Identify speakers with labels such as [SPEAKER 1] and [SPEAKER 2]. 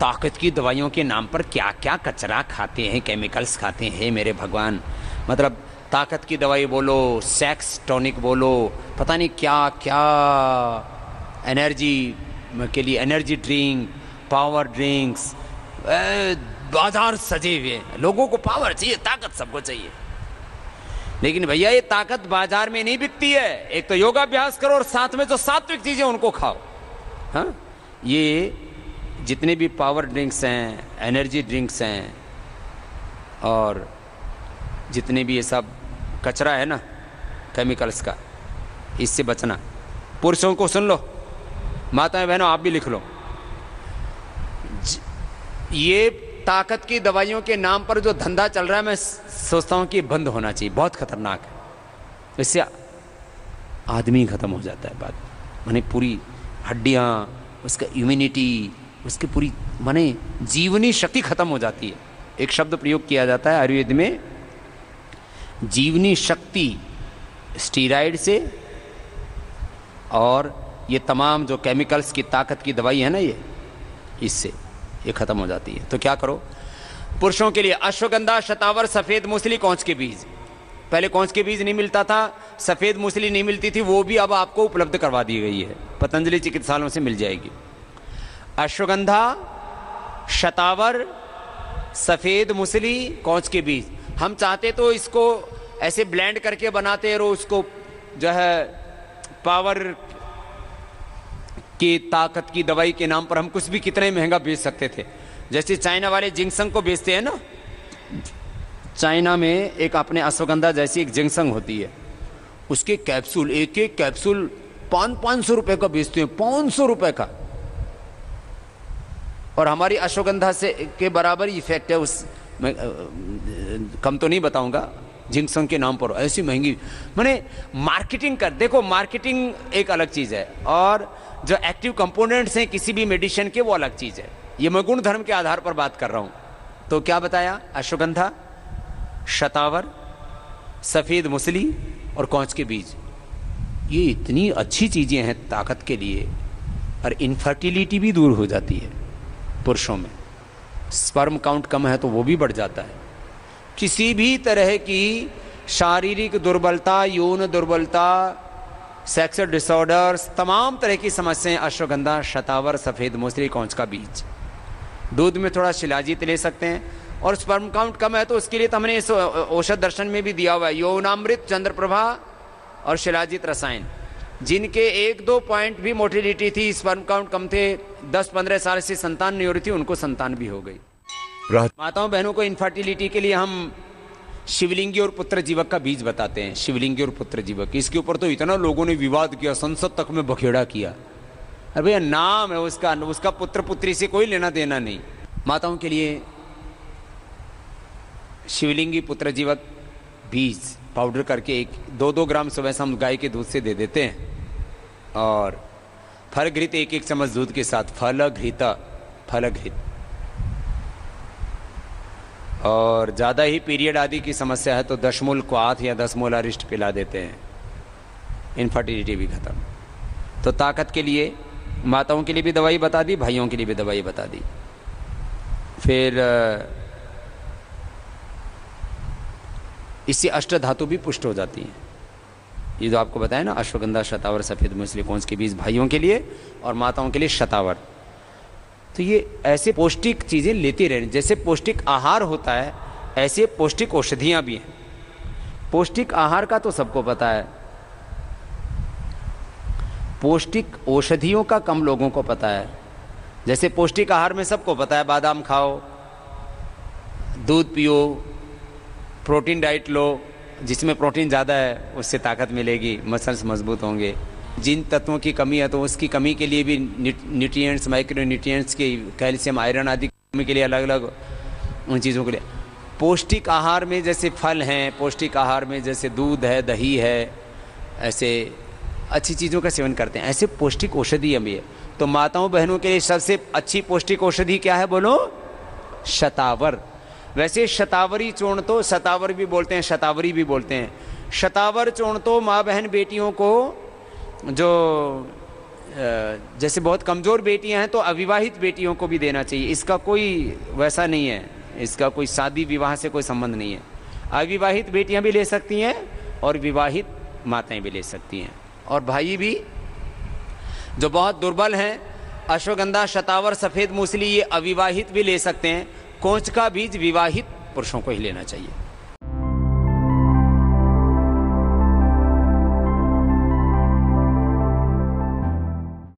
[SPEAKER 1] ताकत की दवाइयों के नाम पर क्या क्या कचरा खाते हैं केमिकल्स खाते हैं मेरे भगवान? मतलब ताकत की दवाई बोलो सेक्स टॉनिक बोलो, पता नहीं क्या क्या एनर्जी के लिए एनर्जी ड्रिंक पावर ड्रिंक्स बाज़ार सजे हुए लोगों को पावर चाहिए, ताकत सबको चाहिए। लेकिन भैया, ये ताकत बाज़ार में नहीं बिकती है। एक तो योगाभ्यास करो और साथ में जो सात्विक चीज़ें उनको खाओ। हाँ? ये जितने भी पावर ड्रिंक्स हैं एनर्जी ड्रिंक्स हैं, और जितने भी ये सब कचरा है ना केमिकल्स का, इससे बचना। पुरुषों को सुन लो, माताएँ बहनों, आप भी लिख लो। ये ताकत की दवाइयों के नाम पर जो धंधा चल रहा है, मैं सोचता हूँ कि बंद होना चाहिए, बहुत खतरनाक है। इससे आदमी खत्म हो जाता है बात। माने पूरी हड्डियाँ, उसका इम्यूनिटी उसकी पूरी, माने जीवनी शक्ति खत्म हो जाती है। एक शब्द प्रयोग किया जाता है आयुर्वेद में। जीवनी शक्ति स्टीराइड से और ये तमाम जो केमिकल्स की ताकत की दवाई है ना ये, इससे ये खत्म हो जाती है। तो क्या करो? पुरुषों के लिए अश्वगंधा, शतावर, सफ़ेद मूसली, कौच के बीज। पहले कौच के बीज नहीं मिलता था, सफ़ेद मूसली नहीं मिलती थी, वो भी अब आपको उपलब्ध करवा दी गई है। पतंजलि चिकित्सालयों से मिल जाएगी। अश्वगंधा, शतावर, सफ़ेद मूसली, कौच के बीज हम चाहते तो इसको ऐसे ब्लेंड करके बनाते और उसको जो है पावर की ताकत की दवाई के नाम पर हम कुछ भी कितने महँगा बेच सकते थे। जैसे चाइना वाले जिंगसंग को बेचते हैं ना? चाइना में एक अपने अश्वगंधा जैसी एक जिंगसंग होती है। उसके कैप्सूल एक एक कैप्सूल पाँच पाँच सौ रुपये का बेचते हैं पाँच सौ रुपये का। और हमारी अश्वगंधा से, के बराबर इफ़ेक्ट है उस, मैं कम तो नहीं बताऊँगा जिंगसंग के नाम पर, ऐसी महँगी। मैंने मार्केटिंग कर, देखो मार्केटिंग एक अलग चीज़ है, और जो एक्टिव कंपोनेंट्स हैं किसी भी मेडिसिन के, वो अलग चीज़ है। ये मैं गुण धर्म के आधार पर बात कर रहा हूँ। तो क्या बताया? अश्वगंधा, शतावर, सफ़ेद मुसली और कौच के बीज। ये इतनी अच्छी चीज़ें हैं ताकत के लिए, और इनफर्टिलिटी भी दूर हो जाती है। पुरुषों में। स्पर्म काउंट कम है तो वो भी बढ़ जाता है। किसी भी तरह की शारीरिक दुर्बलता, यौन दुर्बलता सेक्सुअल डिसऑर्डर्स तमाम तरह की समस्याएँ, अश्वगंधा, शतावर, सफ़ेद मोसरी, कौच का बीज। दूध में थोड़ा शिलाजीत ले सकते हैं और स्पर्म काउंट कम है तो उसके लिए तो हमने इस औषध दर्शन में भी दिया हुआ है। यौनामृत, चंद्रप्रभा और शिलाजित रसायन। जिनके एक दो पॉइंट भी मोटिलिटी थी स्पर्म काउंट कम थे दस पंद्रह साल से संतान नहीं हो रही थी उनको संतान भी हो गई। माताओं बहनों को इनफर्टिलिटी के लिए हम शिवलिंगी और पुत्र जीवक का बीज बताते हैं शिवलिंगी और पुत्र जीवक। इसके ऊपर तो इतना लोगों ने विवाद किया संसद तक में बखेड़ा किया। अरे भैया नाम है उसका उसका पुत्र पुत्री से कोई लेना देना नहीं। माताओं के लिए शिवलिंगी पुत्र जीवक बीज पाउडर करके एक दो दो ग्राम सुबह शाम गाय के दूध से दे देते हैं। और फल घृत एक एक चम्मच दूध के साथ फल घृत फल घृत और ज़्यादा ही पीरियड आदि की समस्या है तो दशमूल क्वाथ या दशमूल अरिष्ट पिला देते हैं। इनफर्टिलिटी भी खत्म। तो ताकत के लिए, माताओं के लिए भी दवाई बता दी, भाइयों के लिए भी दवाई बता दी। फिर इससे अष्ट धातु भी पुष्ट हो जाती हैं। ये जो आपको बताया ना, अश्वगंधा, शतावर, सफ़ेद मुसली कौन के बीज भाइयों के लिए और माताओं के लिए शतावर। तो ये ऐसे पौष्टिक चीज़ें लेते रहने जैसे पौष्टिक आहार होता है, ऐसे पौष्टिक औषधियाँ भी हैं। पौष्टिक आहार का तो सबको पता है। पौष्टिक औषधियों का कम लोगों को पता है। जैसे पौष्टिक आहार में सबको पता है, बादाम खाओ, दूध पियो, प्रोटीन डाइट लो जिसमें प्रोटीन ज़्यादा है, उससे ताकत मिलेगी, मसल्स मज़बूत होंगे। जिन तत्वों की कमी है तो उसकी कमी के लिए भी न्यूट्रिएंट्स माइक्रो न्यूट्रिएंट्स की कैल्शियम, आयरन आदि कमी के लिए अलग अलग उन चीज़ों के लिए। पौष्टिक आहार में जैसे फल हैं, पौष्टिक आहार में जैसे दूध है, दही है, ऐसे अच्छी चीज़ों का सेवन करते हैं। ऐसे पौष्टिक औषधि भी है तो माताओं बहनों के लिए सबसे अच्छी पौष्टिक औषधि क्या है, बोलो? शतावर। वैसे शतावरी चूर्ण तो शतावर भी बोलते हैं, शतावरी भी बोलते हैं। शतावर चूर्ण तो माँ बहन बेटियों को जो जैसे बहुत कमज़ोर बेटियाँ हैं तो अविवाहित बेटियों को भी देना चाहिए। इसका कोई वैसा नहीं है। इसका कोई शादी विवाह से कोई संबंध नहीं है। अविवाहित बेटियाँ भी ले सकती हैं और विवाहित माताएँ भी ले सकती हैं। और भाई भी जो बहुत दुर्बल हैं, अश्वगंधा, शतावर, सफ़ेद मूसली, ये अविवाहित भी ले सकते हैं। कोच का बीज विवाहित पुरुषों को ही लेना चाहिए।